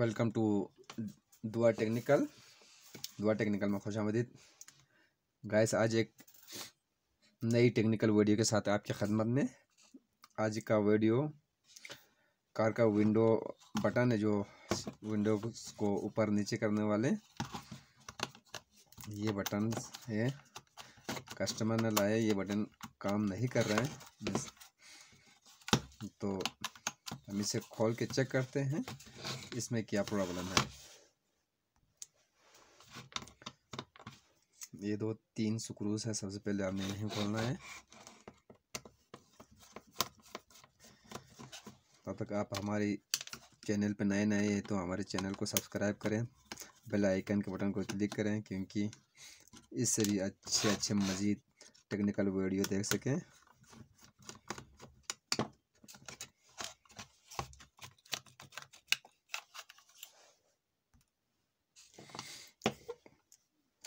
Welcome to Dua technical Dua technical में खुश आमदीद। गाइस आज एक नई टेक्निकल वीडियो के साथ आपकी खदमत में। आज का वीडियो कार का विंडो बटन है जो विंडो को ऊपर नीचे करने वाले। ये बटन है। कस्टमर ने लाया, ये बटन काम नहीं कर रहे हैं। तो हम इसे खोल के चेक करते हैं। इसमें क्या प्रॉब्लम है? ये दो तीन स्क्रूज है, सबसे पहले आपने इन्हें खोलना है। तब तक आप हमारी चैनल पे नए नए हैं तो हमारे चैनल को सब्सक्राइब करें, बेल आइकन के बटन को क्लिक करें, क्योंकि इससे भी अच्छे अच्छे मज़ीद टेक्निकल वीडियो देख सकें।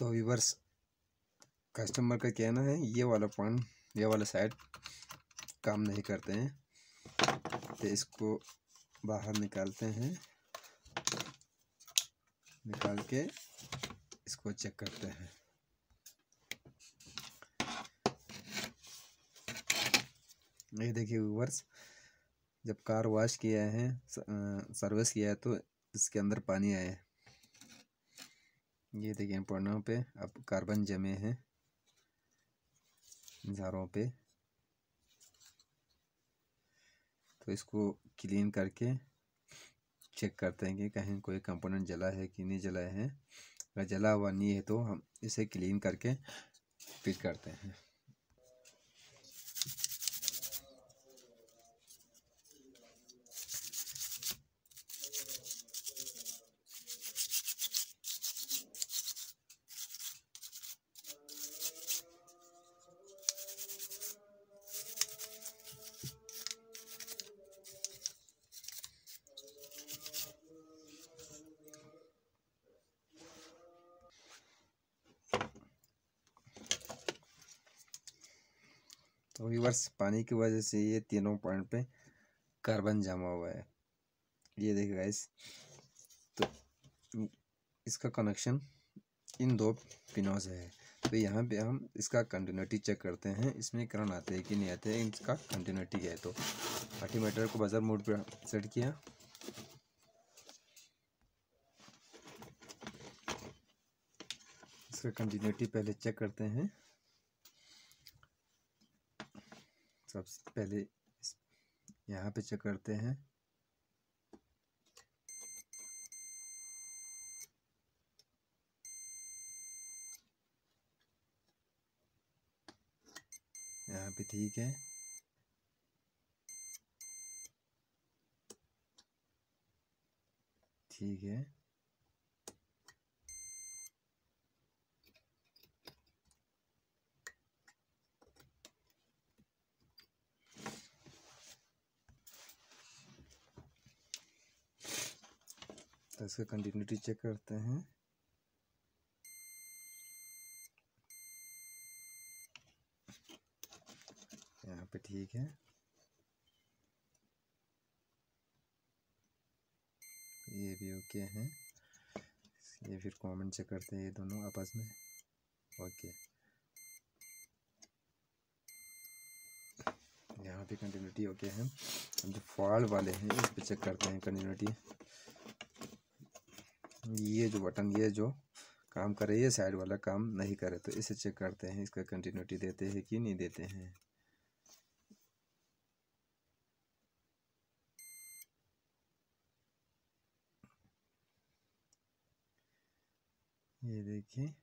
तो व्यूवर्स कस्टमर का कहना है, ये वाला पॉइंट ये वाला साइड काम नहीं करते हैं। तो इसको बाहर निकालते हैं। निकाल के इसको चेक करते हैं। ये देखिए व्यूवर्स जब कार वॉश किया है सर्विस किया है तो इसके अंदर पानी आया है। ये देखिए पन्नों पे अब कार्बन जमे हैं जारों पे। तो इसको क्लीन करके चेक करते हैं कि कहीं कोई कंपोनेंट जला है कि नहीं जला है। अगर जला हुआ नहीं है तो हम इसे क्लीन करके फिट करते हैं। तो पानी की वजह से ये तीनों पॉइंट पे कार्बन जमा हुआ है। ये देखिए गाइस तो इसका कनेक्शन इन दो पिनों से है। तो यहाँ पे हम इसका कंटिन्यूटी चेक करते हैं। इसमें करंट आते हैं कि नहीं आते हैं, इसका कंटिन्यूटी है। तो मल्टीमीटर को बजर मोड पर सेट किया। इसका कंटिन्यूटी पहले चेक करते हैं। सबसे पहले यहाँ पे चेक करते हैं। यहाँ पे ठीक है। ठीक है। तो इसका कंटिन्यूटी चेक करते हैं। यहाँ पे ठीक है। ये भी ओके है। ये फिर कमेंट चेक करते हैं ये दोनों आपस में। ओके यहाँ पे कंटिन्यूटी ओके है। जो फॉल्ट वाले हैं, इस पे चेक करते हैं कंटिन्यूटी ये जो बटन, ये जो काम करे ये साइड वाला काम नहीं करे तो इसे चेक करते हैं, इसका कंटिन्यूटी देते हैं कि नहीं देते हैं? ये देखिए,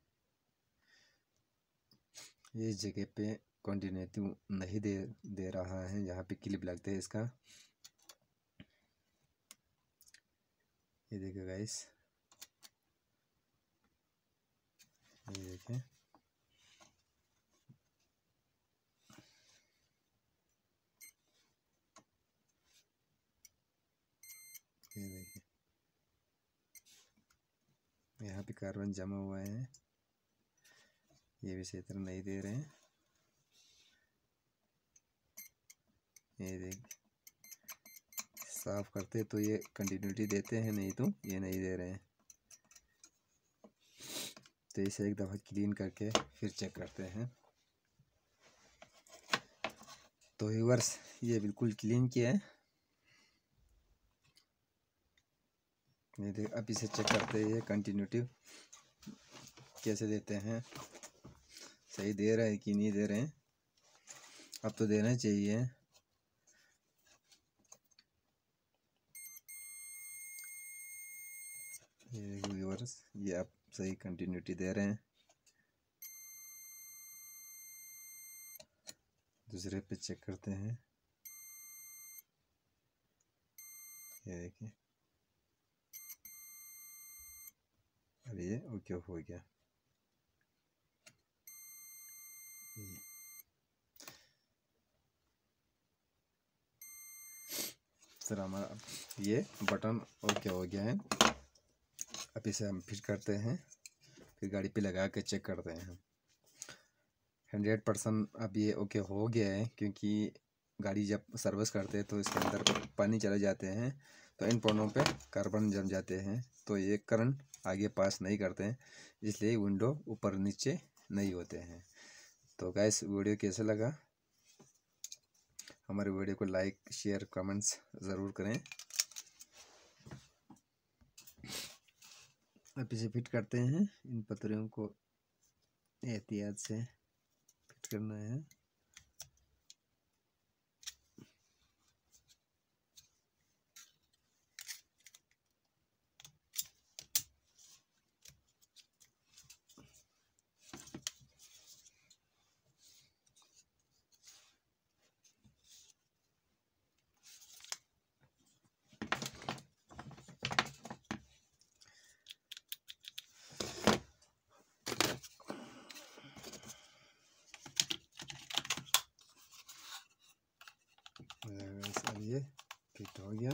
ये जगह पे कंटिन्यूटी नहीं दे दे रहा है, यहाँ पे क्लिप लगते हैं इसका। ये देखिए गाइस ये देखें। ये देखिए यहाँ पे कार्बन जमा हुआ है। ये भी तरह नहीं दे रहे हैं। ये देखिए साफ़ करते तो ये कंटिन्यूटी देते हैं, नहीं तो ये नहीं दे रहे हैं। तो इसे एक दफ़ा क्लीन करके फिर चेक करते हैं। तो व्यूवर्स ये बिल्कुल क्लीन किया है। देख, अब इसे चेक करते हैं, ये कंटिन्यूटी कैसे देते हैं। सही दे रहा है कि नहीं दे रहे हैं? अब तो देना चाहिए। ये देखो व्यूअर्स ये सही कंटिन्यूटी दे रहे हैं। दूसरे पे चेक करते हैं। ये देखिए। अब ये ओके हो गया? सर हमारा, ये बटन ओके हो गया है? अब इसे हम फिट करते हैं, फिर गाड़ी पे लगा के चेक करते हैं। हंड्रेड परसेंट अब ये ओके हो गया है, क्योंकि गाड़ी जब सर्विस करते हैं तो इसके अंदर पानी चले जाते हैं तो इन पौनों पे कार्बन जम जाते हैं। तो ये करंट आगे पास नहीं करते हैं, इसलिए विंडो ऊपर नीचे नहीं होते हैं। तो गैस वीडियो कैसा लगा? हमारे वीडियो को लाइक शेयर कमेंट्स ज़रूर करें। अब इसे फिट करते हैं। इन पत्रियों को एहतियात से फिट करना है। अब ये फिट हो गया